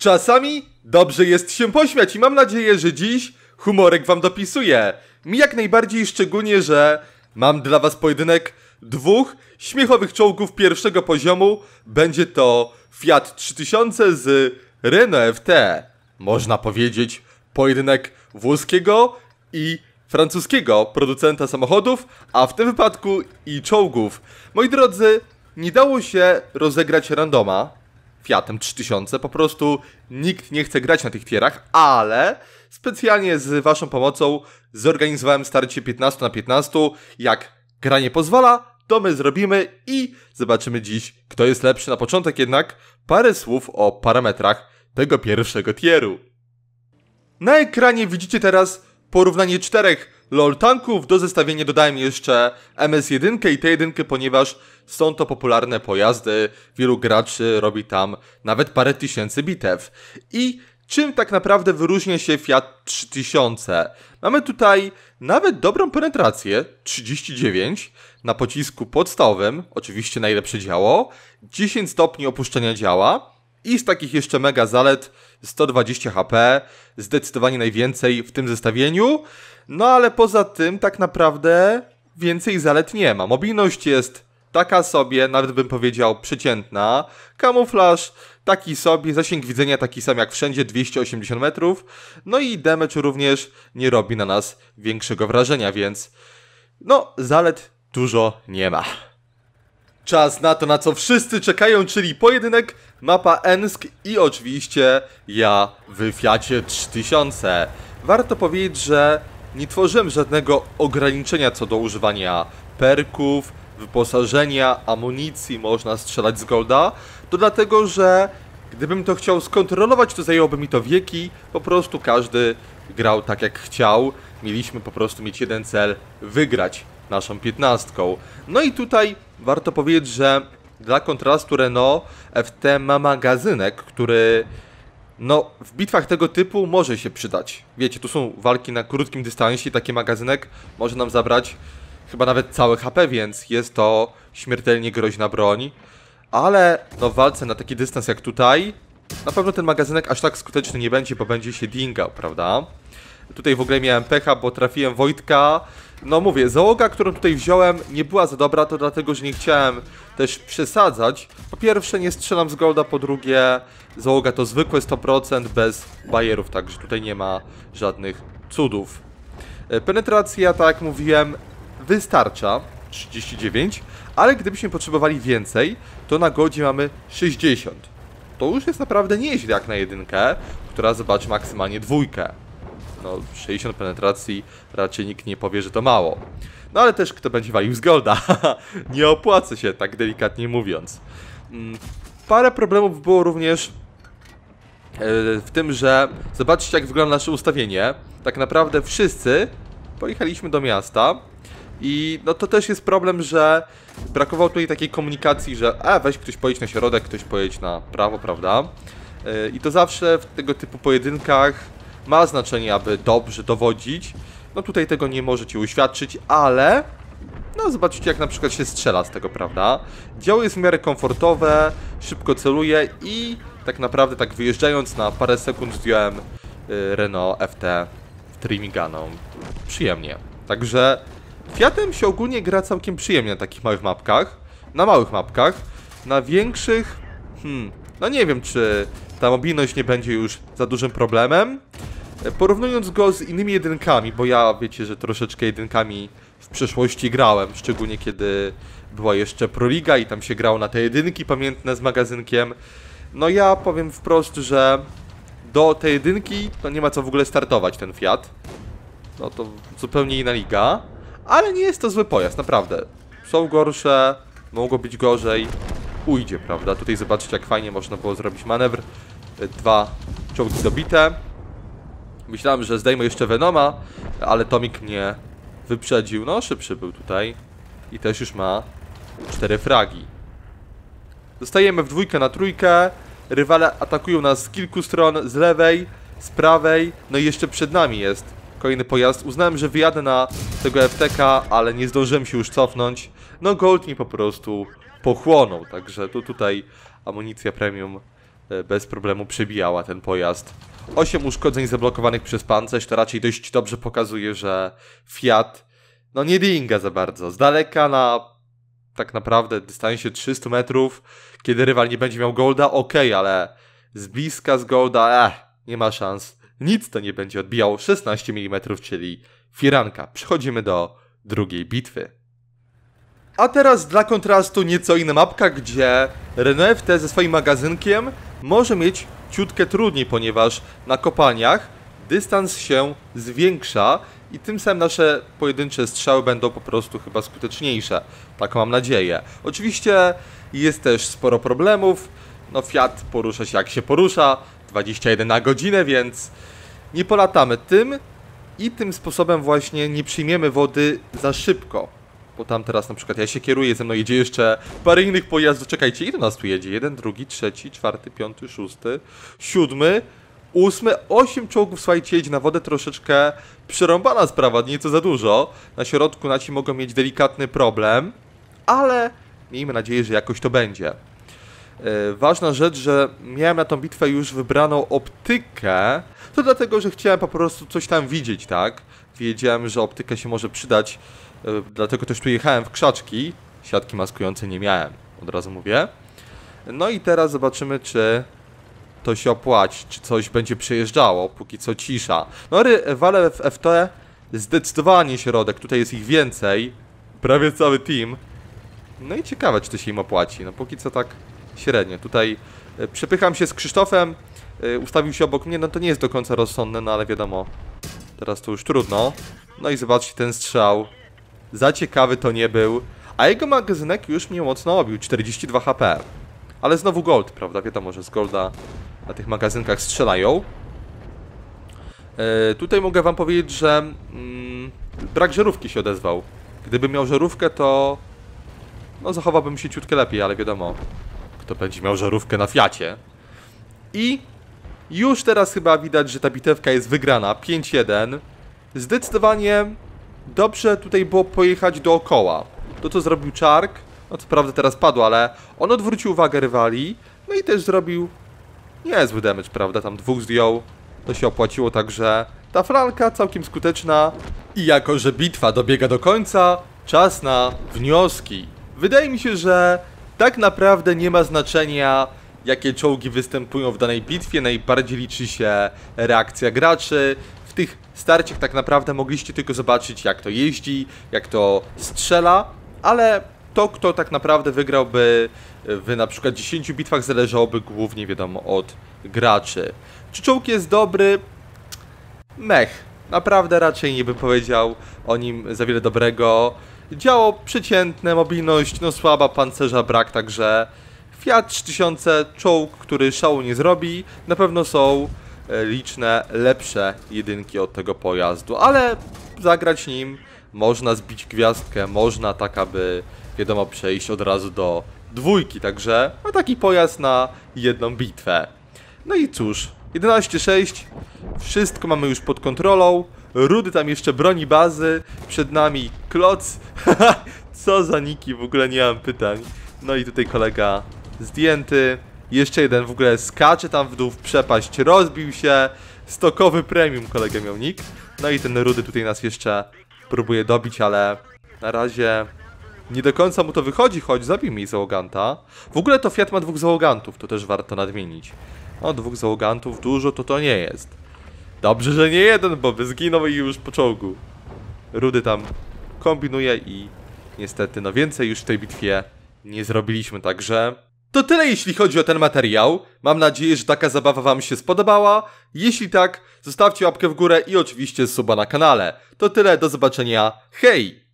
Czasami dobrze jest się pośmiać i mam nadzieję, że dziś humorek wam dopisuje. Mi jak najbardziej szczególnie, że mam dla was pojedynek dwóch śmiechowych czołgów pierwszego poziomu. Będzie to Fiat 3000 z Renault FT. Można powiedzieć pojedynek włoskiego i francuskiego producenta samochodów, a w tym wypadku i czołgów. Moi drodzy, nie dało się rozegrać randoma Fiatem 3000, po prostu nikt nie chce grać na tych tierach, ale specjalnie z waszą pomocą zorganizowałem starcie 15 na 15. Jak gra nie pozwala, to my zrobimy i zobaczymy dziś, kto jest lepszy. Na początek jednak parę słów o parametrach tego pierwszego tieru. Na ekranie widzicie teraz porównanie czterech LOL tanków. Do zestawienia dodałem jeszcze MS1 i T1, ponieważ są to popularne pojazdy. Wielu graczy robi tam nawet parę tysięcy bitew. I czym tak naprawdę wyróżnia się Fiat 3000? Mamy tutaj nawet dobrą penetrację 39 na pocisku podstawowym, oczywiście najlepsze działo, 10 stopni opuszczenia działa i z takich jeszcze mega zalet 120 HP, zdecydowanie najwięcej w tym zestawieniu. No ale poza tym tak naprawdę więcej zalet nie ma. Mobilność jest taka sobie, nawet bym powiedział przeciętna. Kamuflaż taki sobie, zasięg widzenia taki sam jak wszędzie, 280 metrów. No i damage również nie robi na nas większego wrażenia, więc no zalet dużo nie ma. Czas na to, na co wszyscy czekają, czyli pojedynek, mapa Ensk i oczywiście ja w Fiacie 3000. Warto powiedzieć, że nie tworzyłem żadnego ograniczenia co do używania perków, wyposażenia, amunicji, można strzelać z golda. To dlatego, że gdybym to chciał skontrolować, to zajęłoby mi to wieki. Po prostu każdy grał tak jak chciał. Mieliśmy po prostu mieć jeden cel, wygrać naszą piętnastką. No i tutaj warto powiedzieć, że dla kontrastu Renault FT ma magazynek, który no w bitwach tego typu może się przydać. Wiecie, tu są walki na krótkim dystansie i taki magazynek może nam zabrać chyba nawet całe HP, więc jest to śmiertelnie groźna broń. Ale no w walce na taki dystans jak tutaj, na pewno ten magazynek aż tak skuteczny nie będzie, bo będzie się dingał, prawda? Tutaj w ogóle miałem pecha, bo trafiłem Wojtka. No mówię, załoga, którą tutaj wziąłem nie była za dobra, to dlatego, że nie chciałem też przesadzać. Po pierwsze nie strzelam z golda, po drugie załoga to zwykłe 100% bez bajerów, także tutaj nie ma żadnych cudów. E, penetracja, tak jak mówiłem, wystarcza, 39, ale gdybyśmy potrzebowali więcej, to na godzie mamy 60. To już jest naprawdę nieźle jak na jedynkę, która zobaczy maksymalnie dwójkę no 60 penetracji raczej nikt nie powie, że to mało. No ale też kto będzie walił z golda, nie opłaca się, tak delikatnie mówiąc. Mm, parę problemów było również e, w tym, że zobaczcie jak wygląda nasze ustawienie. Tak naprawdę wszyscy pojechaliśmy do miasta i no to też jest problem, że brakowało tutaj takiej komunikacji, że a weź ktoś pojedź na środek, ktoś pojedź na prawo, prawda? E, I to zawsze w tego typu pojedynkach ma znaczenie, aby dobrze dowodzić. No tutaj tego nie możecie uświadczyć, ale... No zobaczcie jak na przykład się strzela z tego, prawda? Działo jest w miarę komfortowe, szybko celuje i tak naprawdę tak wyjeżdżając na parę sekund zdjąłem y, Renault FT Trimiganą. Przyjemnie. Także Fiatem się ogólnie gra całkiem przyjemnie na takich małych mapkach. Na małych mapkach. Na większych... Hmm, no nie wiem czy ta mobilność nie będzie już za dużym problemem. Porównując go z innymi jedynkami, bo ja wiecie, że troszeczkę jedynkami w przeszłości grałem, szczególnie kiedy była jeszcze Proliga i tam się grało na te jedynki pamiętne z magazynkiem. No ja powiem wprost, że do tej jedynki to nie ma co w ogóle startować ten Fiat. No to zupełnie inna liga, ale nie jest to zły pojazd, naprawdę. Są gorsze, mogło być gorzej, ujdzie, prawda? Tutaj zobaczcie jak fajnie można było zrobić manewr. Dwa czołgi dobite. Myślałem, że zdejmę jeszcze Venoma, ale Tomik mnie wyprzedził. No, szybszy był tutaj. I też już ma cztery fragi. Zostajemy w dwójkę na trójkę. Rywale atakują nas z kilku stron, z lewej, z prawej, no i jeszcze przed nami jest kolejny pojazd. Uznałem, że wyjadę na tego FTK, ale nie zdążyłem się już cofnąć. No Gold mi po prostu pochłonął, także tu tutaj amunicja premium bez problemu przebijała ten pojazd. 8 uszkodzeń zablokowanych przez pancerz to raczej dość dobrze pokazuje, że Fiat no nie dinga za bardzo. Z daleka na tak naprawdę dystansie 300 metrów, kiedy rywal nie będzie miał golda, ok, ale z bliska z golda, eh, nie ma szans. Nic to nie będzie odbijało 16 mm, czyli firanka. Przechodzimy do drugiej bitwy. A teraz dla kontrastu nieco inna mapka, gdzie Renault FT ze swoim magazynkiem może mieć ciutkę trudniej, ponieważ na kopaniach dystans się zwiększa i tym samym nasze pojedyncze strzały będą po prostu chyba skuteczniejsze. Taką mam nadzieję. Oczywiście jest też sporo problemów. No Fiat porusza się jak się porusza, 21 na godzinę, więc nie polatamy tym i tym sposobem właśnie nie przyjmiemy wody za szybko. Bo tam teraz na przykład ja się kieruję, ze mną jedzie jeszcze parę innych pojazdów. Czekajcie, ile nas tu jedzie? Jeden, drugi, trzeci, czwarty, piąty, szósty, siódmy, ósmy, osiem czołgów, słuchajcie, jedzie na wodę troszeczkę przerąbana sprawa, nieco za dużo. Na środku naci mogą mieć delikatny problem, ale miejmy nadzieję, że jakoś to będzie. Yy, ważna rzecz, że miałem na tą bitwę już wybraną optykę, to dlatego, że chciałem po prostu coś tam widzieć, tak? Wiedziałem, że optyka się może przydać, dlatego też tu jechałem w krzaczki. Siatki maskujące nie miałem, od razu mówię. No i teraz zobaczymy, czy to się opłaci, czy coś będzie przejeżdżało, póki co cisza. No rywale w FT zdecydowanie środek, tutaj jest ich więcej, prawie cały team. No i ciekawe, czy to się im opłaci, no póki co tak średnio. Tutaj e, przepycham się z Krzysztofem, e, ustawił się obok mnie, no to nie jest do końca rozsądne, no ale wiadomo, teraz to już trudno. No i zobaczcie ten strzał, za ciekawy to nie był, a jego magazynek już mnie mocno obił, 42 HP. Ale znowu gold, prawda? Wiadomo, że z golda na tych magazynkach strzelają. E, tutaj mogę wam powiedzieć, że mm, brak żarówki się odezwał. Gdybym miał żarówkę, to no zachowałbym się ciutkę lepiej, ale wiadomo, kto będzie miał żarówkę na Fiacie. I już teraz chyba widać, że ta bitewka jest wygrana. 5-1. Zdecydowanie dobrze tutaj było pojechać dookoła. To, co zrobił Czark, no co prawda teraz padło, ale on odwrócił uwagę rywali, no i też zrobił niezły damage, prawda? Tam dwóch zdjął, to się opłaciło, także ta flanka całkiem skuteczna. I jako, że bitwa dobiega do końca, czas na wnioski. Wydaje mi się, że tak naprawdę nie ma znaczenia, jakie czołgi występują w danej bitwie, najbardziej liczy się reakcja graczy. W tych starciach tak naprawdę mogliście tylko zobaczyć, jak to jeździ, jak to strzela, ale to, kto tak naprawdę wygrałby w na przykład 10 bitwach, zależałoby głównie, wiadomo, od graczy. Czy czołg jest dobry? Mech. Naprawdę raczej nie bym powiedział o nim za wiele dobrego. Działo przeciętne, mobilność no słaba, pancerza brak, także Fiat 3000, czołg, który szału nie zrobi, na pewno są e, liczne, lepsze jedynki od tego pojazdu, ale zagrać nim można zbić gwiazdkę, można tak, aby wiadomo przejść od razu do dwójki, także no taki pojazd na jedną bitwę. No i cóż, 11-6, wszystko mamy już pod kontrolą, Rudy tam jeszcze broni bazy, przed nami Kloc, co za niki, w ogóle nie mam pytań. No i tutaj kolega zdjęty, jeszcze jeden w ogóle skacze tam w dół w przepaść, rozbił się, stokowy premium kolega miał nick. No i ten Rudy tutaj nas jeszcze próbuje dobić, ale na razie nie do końca mu to wychodzi, choć zabił mi załoganta. W ogóle to Fiat ma dwóch załogantów, to też warto nadmienić. No, dwóch załogantów, dużo to to nie jest. Dobrze, że nie jeden, bo by zginął i już po czołgu. Rudy tam kombinuje i niestety, no więcej już w tej bitwie nie zrobiliśmy, także... To tyle jeśli chodzi o ten materiał. Mam nadzieję, że taka zabawa wam się spodobała. Jeśli tak, zostawcie łapkę w górę i oczywiście suba na kanale. To tyle, do zobaczenia. Hej!